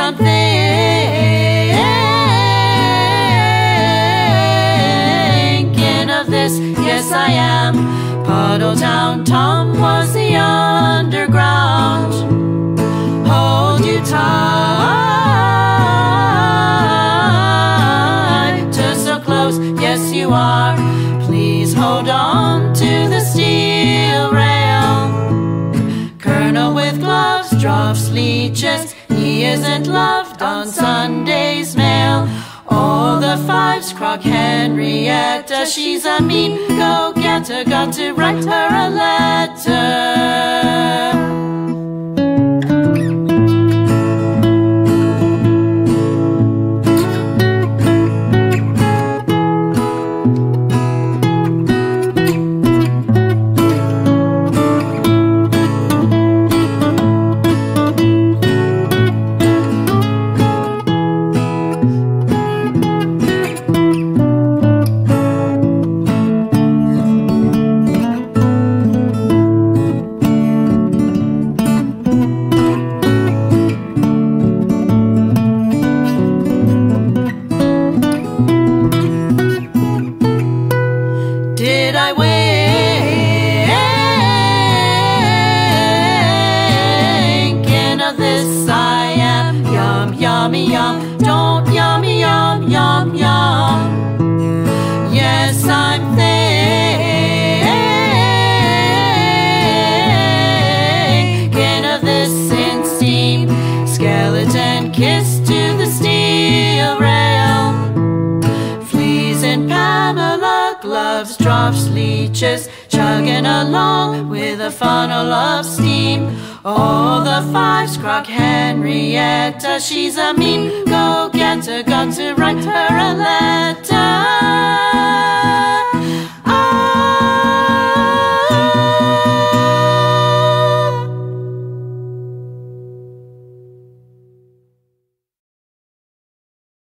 I'm thinking of this. Yes, I am. Puddletown Tom was the underground. Hold you tight to so close. Yes, you are. Drops leeches. He isn't loved on Sunday's mail. All the fives crock Henrietta. She's a mean go-getter. Got to write her a letter. gloves, drops, leeches, chugging along with a funnel of steam. Oh, the five crock Henrietta, she's a mean go-getter, got to write her a letter.